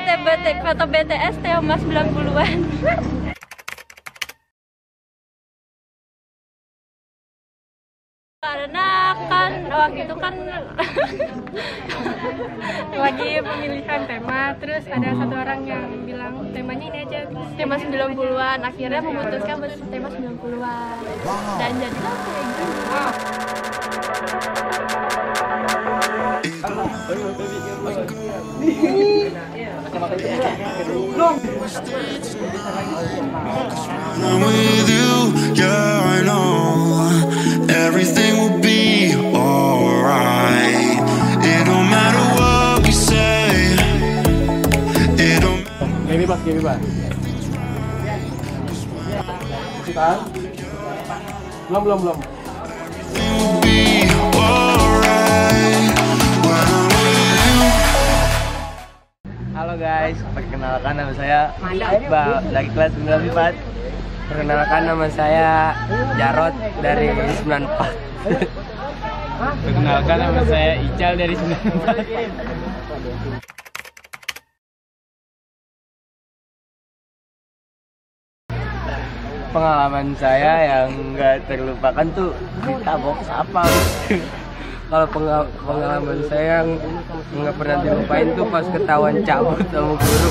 BT BT foto BTS tema 90-an. Karena kan waktu itu kan lagi pemilihan tema terus ada satu orang yang bilang temanya ini aja tema 90-an akhirnya memutuskan buat tema 90-an dan jadilah kayak gitu. I'm with you, yeah, I know everything will be alright. It don't matter what we say, it don't Game bebas, game bebas. Kan? Belum, belum, belum. Halo guys, perkenalkan nama saya Iqbal. Dari kelas 94 Perkenalkan nama saya Jarot dari 94 Perkenalkan nama saya Ical dari 94 Pengalaman saya yang nggak terlupakan tuh ditabok apa kalau pengal- pengalaman saya yang nggak pernah dilupain tuh pas ketahuan cabut sama guru.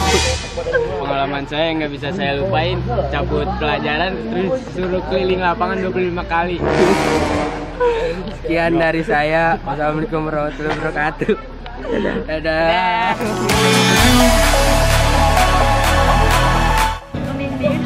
Pengalaman saya yang nggak bisa saya lupain cabut pelajaran terus suruh keliling lapangan 25 kali. Sekian dari saya. Wassalamualaikum warahmatullahi wabarakatuh. Dadah. Everything